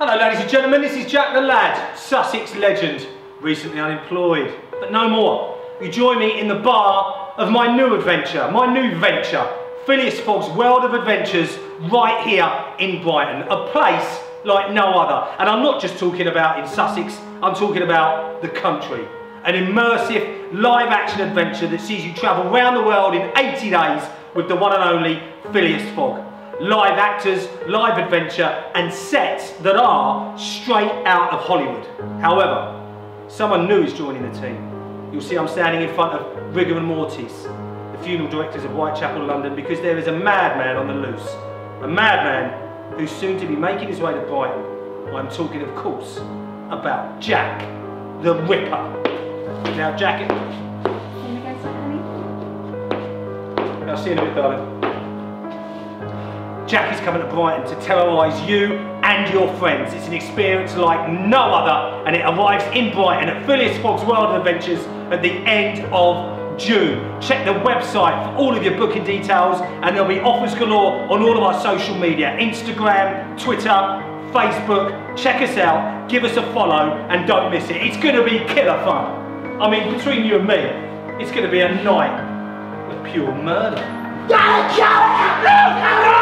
Hello ladies and gentlemen, this is Jack the Lad, Sussex legend, recently unemployed, but no more. You join me in the bar of my new adventure, my new venture, Phileas Fogg's World of Adventures, right here in Brighton, a place like no other. And I'm not just talking about in Sussex, I'm talking about the country. An immersive live action adventure that sees you travel around the world in 80 days with the one and only Phileas Fogg live actors, live adventure, and sets that are straight out of Hollywood. However, someone new is joining the team. You'll see I'm standing in front of Rigor and Mortis, the funeral directors of Whitechapel, London, because there is a madman on the loose. A madman who's soon to be making his way to Brighton. I'm talking, of course, about Jack the Ripper. Now, Jack. I'll see you in a bit, darling. Jack is coming to Brighton to terrorise you and your friends. It's an experience like no other and it arrives in Brighton at Phileas Fogg's World of Adventures at the end of June. Check the website for all of your booking details and there'll be offers galore on all of our social media, Instagram, Twitter, Facebook. Check us out, give us a follow and don't miss it. It's going to be killer fun. I mean, between you and me, it's going to be a night of pure murder. Gotta kill!